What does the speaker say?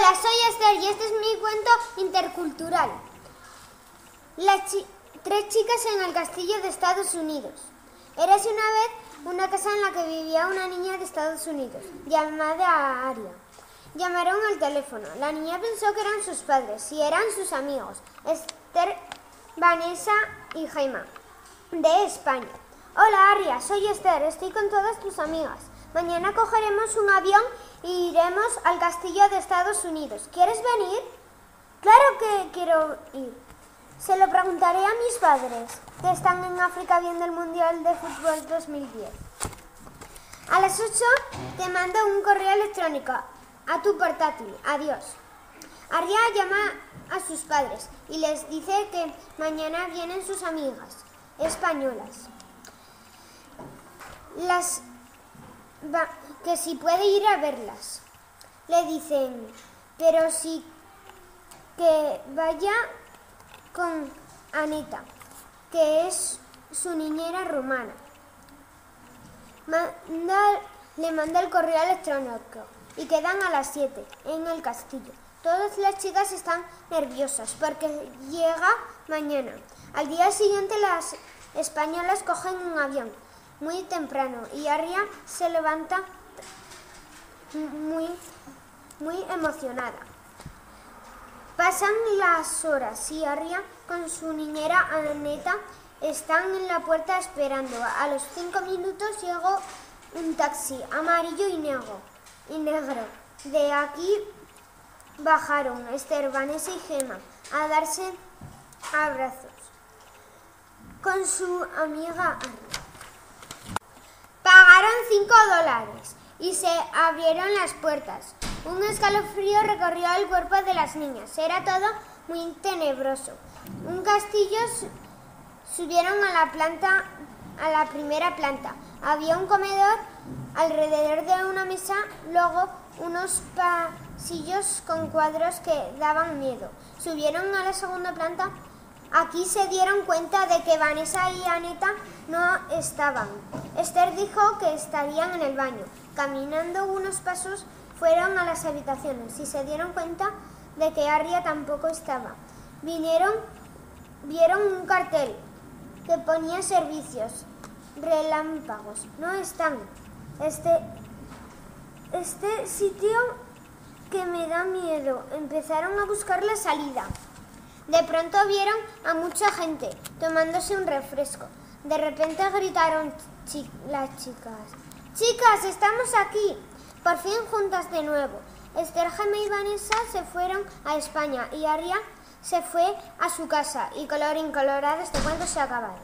Hola, soy Esther y este es mi cuento intercultural. Tres chicas en el castillo de Estados Unidos. Érase una vez una casa en la que vivía una niña de Estados Unidos, llamada Aria. Llamaron al teléfono. La niña pensó que eran sus padres y eran sus amigos, Esther, Vanessa y Jaime, de España. Hola Aria, soy Esther, estoy con todas tus amigas. Mañana cogeremos un avión y iremos al castillo de Estados Unidos. ¿Quieres venir? Claro que quiero ir. Se lo preguntaré a mis padres, que están en África viendo el Mundial de Fútbol 2010. A las 8 te mando un correo electrónico a tu portátil. Adiós. Aria llama a sus padres y les dice que mañana vienen sus amigas españolas. Las va- que si puede ir a verlas. Le dicen, pero si que vaya con Anita, que es su niñera rumana. Le manda el correo electrónico y quedan a las 7 en el castillo. Todas las chicas están nerviosas porque llega mañana. Al día siguiente las españolas cogen un avión muy temprano y Aria se levanta muy, muy emocionada. Pasan las horas y Aria con su niñera Aneta están en la puerta esperando. A los cinco minutos llegó un taxi amarillo y negro. Y negro. De aquí bajaron Esther, Vanessa y Gemma a darse abrazos con su amiga Aria. 5 dólares y se abrieron las puertas. Un escalofrío recorrió el cuerpo de las niñas. Era todo muy tenebroso. Un castillo su- subieron a la planta, a la primera planta. Había un comedor alrededor de una mesa, luego unos pasillos con cuadros que daban miedo. Subieron a la segunda planta. Aquí se dieron cuenta de que Vanessa y Aneta no estaban. Esther dijo que estarían en el baño. Caminando unos pasos fueron a las habitaciones y se dieron cuenta de que Arria tampoco estaba. Vinieron, vieron un cartel que ponía servicios, relámpagos. No están. Este, este sitio que me da miedo. Empezaron a buscar la salida. De pronto vieron a mucha gente tomándose un refresco. De repente gritaron las chicas. Chicas, estamos aquí. Por fin juntas de nuevo. Esther, Gemma y Vanessa se fueron a España y Aria se fue a su casa. Y colorín colorado, este cuento se ha acabado.